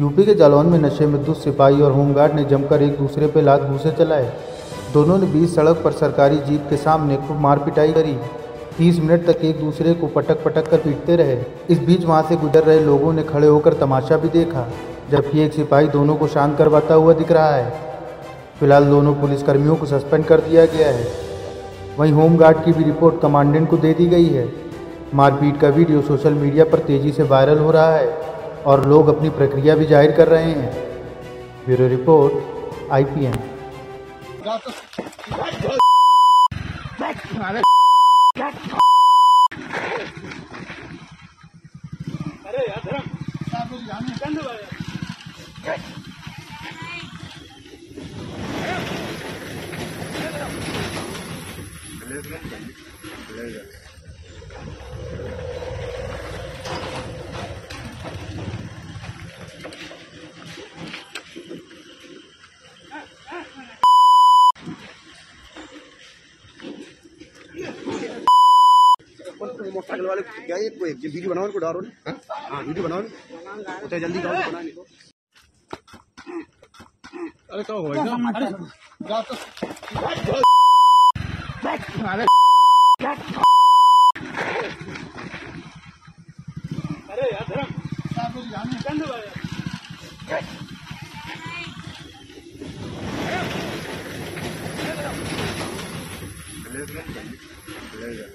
UP के जालौन में नशे में दुष्ट सिपाही और होमगार्ड ने जमकर एक दूसरे पर लात घूसे चलाए। दोनों ने बीच सड़क पर सरकारी जीप के सामने खूब मार पिटाई करी। तीस मिनट तक एक दूसरे को पटक पटक कर पीटते रहे। इस बीच वहाँ से गुजर रहे लोगों ने खड़े होकर तमाशा भी देखा, जबकि एक सिपाही दोनों को शांत करवाता हुआ दिख रहा है। फ़िलहाल दोनों पुलिसकर्मियों को सस्पेंड कर दिया गया है। वहीं होमगार्ड की भी रिपोर्ट कमांडेंट को दे दी गई है। मारपीट का वीडियो सोशल मीडिया पर तेज़ी से वायरल हो रहा है। और लोग अपनी प्रक्रिया भी ज़ाहिर कर रहे हैं। Bureau report IPN. मोटरसाइकिल वाले क्या ये कोई वीडियो बनाओ इनको डालो हाँ? हाँ वीडियो बनाओ तो जल्दी करो बना इनको अरे क्या हुआ? अरे जा तो अरे अरे यार धर्म। साहब लोग जाने चंद ले ले ले